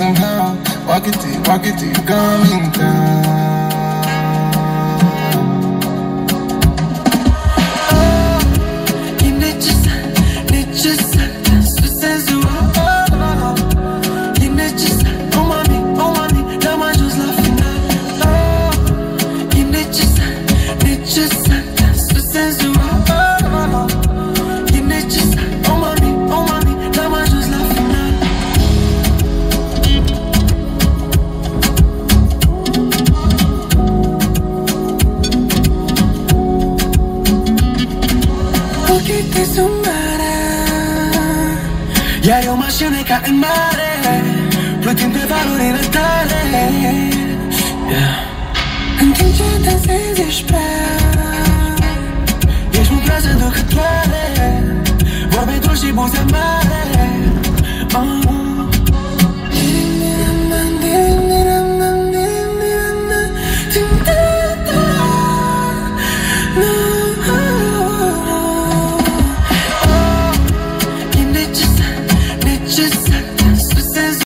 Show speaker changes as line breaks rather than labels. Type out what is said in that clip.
somehow. Walk it till, walk it you coming down.
Ochii tăi sunt mare. Iar eu mă șene ca în mare Plutind pe valurile tale. Yeah. În timp ce dansezi ești prea Ești mult prea seducătoare. Vorbe dulci și buze mare